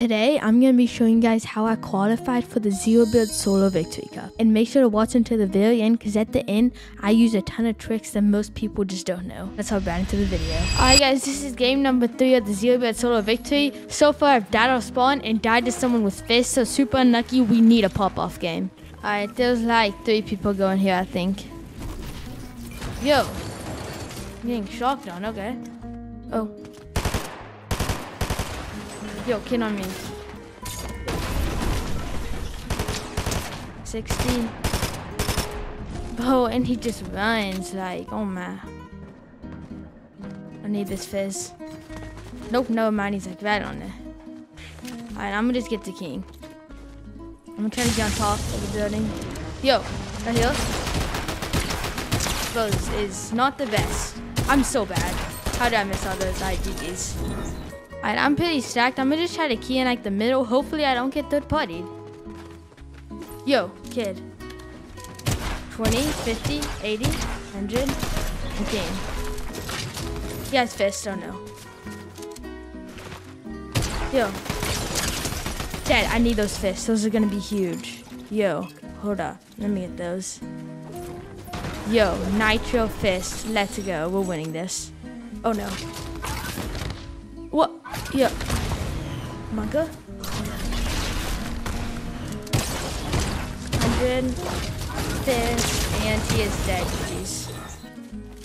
Today, I'm going to be showing you guys how I qualified for the Zero Build Solo Victory Cup. And make sure to watch until the very end because at the end, I use a ton of tricks that most people just don't know. Let's hop right into the video. Alright guys, this is game number 3 of the Zero Build Solo Victory. So far, I've died off spawn and died to someone with fists, so super unlucky, we need a pop-off game. Alright, there's like 3 people going here, I think. Yo. I'm getting shocked on, okay. Oh. Yo, kid on me. 16. Bro, and he just runs like, oh my. I need this fizz. Nope, no mind, he's like right on there. Alright, I'm gonna just get the king. I'm gonna try to get on top of the building. Yo, here. Bro, this is not the best. I'm so bad. How did I miss all those IGGs? Alright, I'm pretty stacked. I'm gonna just try to key in like the middle. Hopefully I don't get third partied. Yo, kid. 20, 50, 80, 100, and king. He has fist, oh no. Yo. Dad, I need those fists. Those are gonna be huge. Yo, hold up. Let me get those. Yo, Nitro Fist. Let's go. We're winning this. Oh no. What? Yeah. Manga? 100. Fist. And he is dead. Jeez.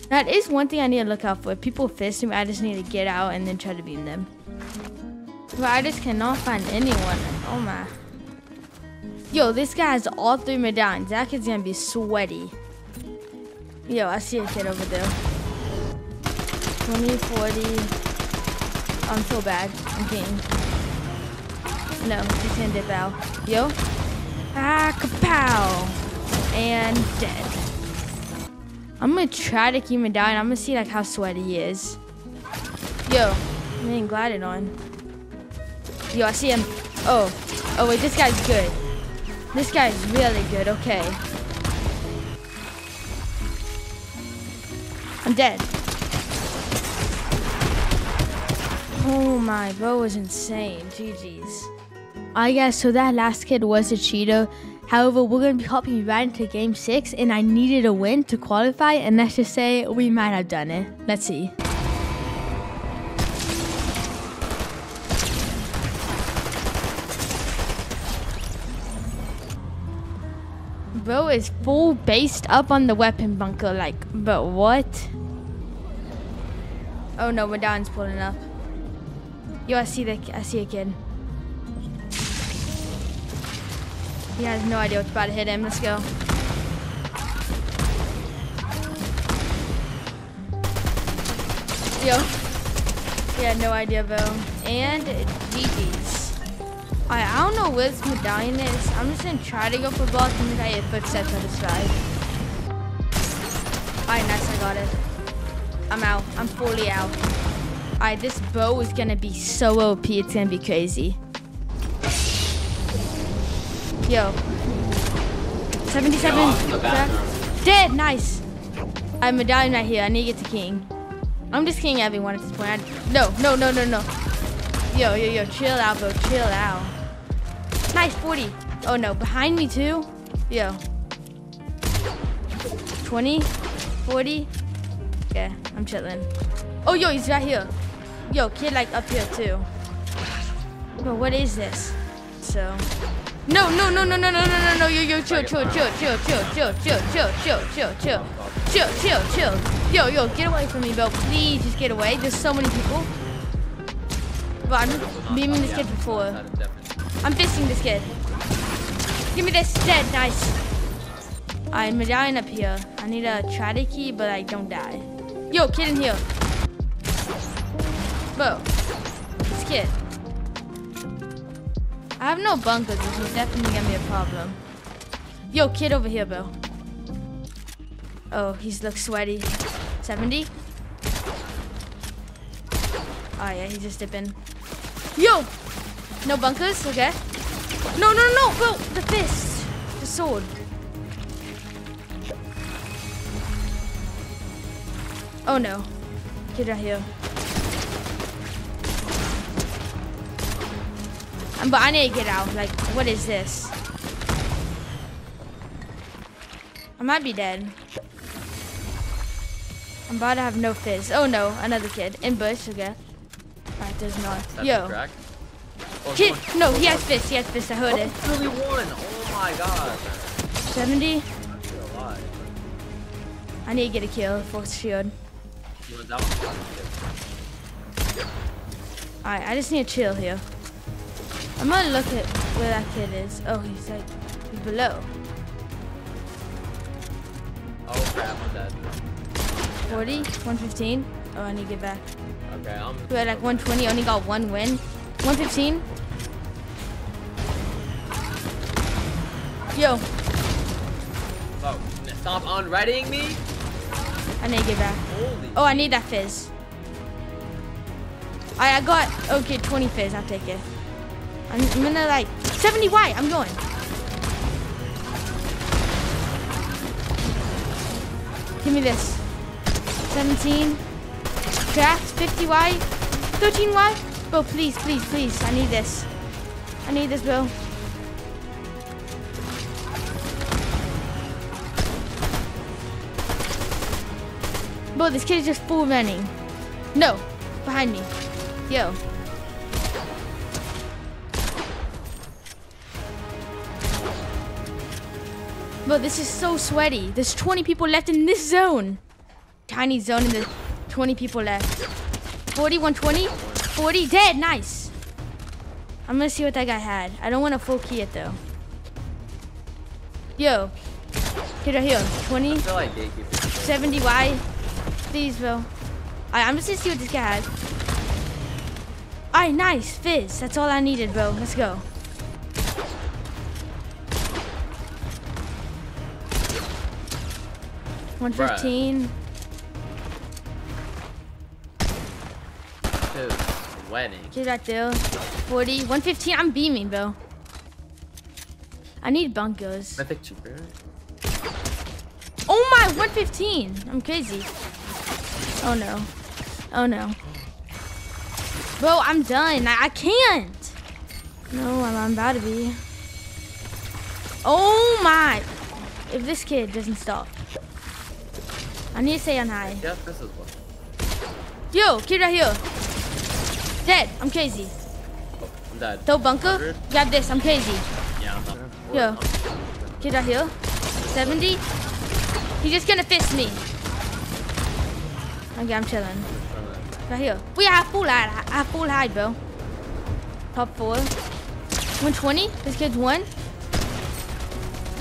That is one thing I need to look out for. If people fist me, I just need to get out and then try to beam them. But I just cannot find anyone. Oh my. Yo, this guy has all three medallions. That kid's gonna be sweaty. Yo, I see a kid over there. 20, 40. I'm so bad. I'm king. No, he's gonna dip out. Yo. Ah, kapow! And dead. I'm gonna try to keep him down. I'm gonna see like how sweaty he is. Yo, I'm getting glided on. Yo, I see him. Oh, oh wait, this guy's good. This guy's really good. Okay. I'm dead. Oh my, bro was insane. GG's. I guess so that last kid was a cheater. However, we're going to be hopping right into game six, and I needed a win to qualify, and let's just say we might have done it. Let's see. Bro is full based up on the weapon bunker, like, but what? Oh no, Madon's pulling up. Yo, I see the I see a kid. He has no idea what's about to hit him. Let's go. Yo. He had no idea, bro. And GG's. Alright, I don't know where this medallion is. I'm just gonna try to go for block and I hit footsteps on the side. Alright, nice, I got it. I'm out. I'm fully out. Alright, this bow is gonna be so OP, it's gonna be crazy. Yo. 77. Dead, nice. I'm a medallion right here. I need to get to king. I'm just king everyone at this point. I, no, no, no, no, no. Yo, yo, yo, chill out, bro. Chill out. Nice, 40. Oh no, behind me too? Yo. 20, 40. Yeah, I'm chilling. Oh, yo, he's right here. Yo, kid like up here too. Bro, what is this? So. No, no, no, no, no, no, no, no, no, yo, yo, chill, chill, chill, chill, chill, chill, chill, chill, chill, chill, chill, chill, chill, chill. Yo, yo, get away from me, bro. Please just get away. There's so many people. Bro, I'm beaming this kid before. I'm fisting this kid. Give me this. Dead. Nice. I'm medallion up here. I need a try to key, but I don't die. Yo, kid in here. Bro, this kid. I have no bunkers, which is definitely gonna be a problem. Yo, kid over here, bro. Oh, he's looks sweaty. 70? Oh yeah, he's just dipping. Yo! No bunkers? Okay. No, no, no, bro! The fist! The sword. Oh no. Kid right here. But I need to get out. Like, what is this? I might be dead. I'm about to have no fizz. Oh no, another kid. In bush, okay. Alright, there's. That's Yo. Oh, Kid, no, he has fizz. He has fizz. I heard it. Oh, really won. Oh my god. 70. I'm still alive. I need to get a kill for shield. You want that one? Alright, I just need to chill here. I'm gonna look at where that kid is. Oh, he's like, he's below. Oh crap, I'm dead. 40, 115. Oh, I need to get back. Okay, I'm. We're at like 120, only got one win. 115. Yo, Oh, stop unreadying me. I need to get back. Holy. Oh, I need that fizz. I, I got, okay, 20 fizz. I'll take it. I'm, I'm gonna like, 70 white. I'm going. Give me this. 17. Cracked. 50 white. 13 white. Bro, please, please, please. I need this. I need this, bro. Bro, this kid is just full running. No, behind me. Yo. Bro, this is so sweaty. There's 20 people left in this zone. Tiny zone and there's 20 people left. 40, 120, 40, dead, nice. I'm gonna see what that guy had. I don't want to full key it though. Yo. Right here, 20. I feel like gatekeeper. 70 Y. Please, bro. Alright, I'm just gonna see what this guy has. Alright, nice. Fizz. That's all I needed, bro. Let's go. One fifteen. Dude, wedding. Kid right there. 40. 115. I'm beaming, bro. I need bunkers. Mythic cheaper. Oh my, 115. I'm crazy. Oh no. Oh no. Bro, I'm done. I, I can't. No, I'm, I'm about to be. Oh my. If this kid doesn't stop. I need to stay on high. Yeah, this is one. Yo, kid right here. Dead. I'm crazy. Oh, I'm dead. Throw bunker. 100? Grab this. I'm crazy. Yeah, I'm not. Yo. Kid right here. 70. He's just gonna fist me. Okay, I'm chilling. Right here. We have full hide. I have full hide, bro. Top four. 120. This kid's one.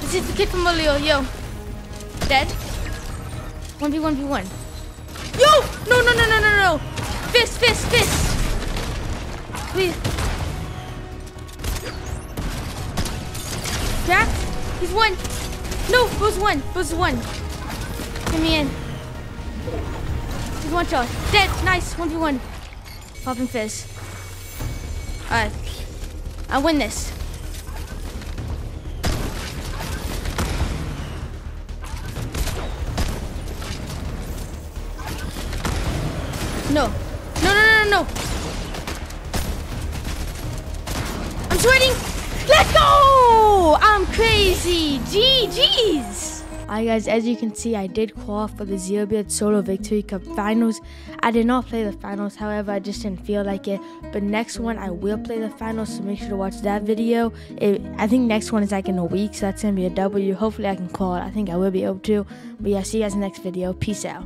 This is the kid from earlier. Yo. Dead. 1v1v1. Yo! No, no, no, no, no, no. Fist, fist, fist. Please. Jack? He's one. No, Boo's one. Boo's one. Get me in. He's one shot. Dead. Nice. 1v1. Popping fizz. Alright. I win this. No. No, no, no, no, no. I'm sweating. Let's go! I'm crazy. GG's. Alright guys, as you can see, I did qualify for the Zero Solo Victory Cup Finals. I did not play the finals, however, I just didn't feel like it. But next one, I will play the finals, so make sure to watch that video. It, I think next one is like in a week, so that's going to be a W. Hopefully I can call it. I think I will be able to. But yeah, see you guys in the next video. Peace out.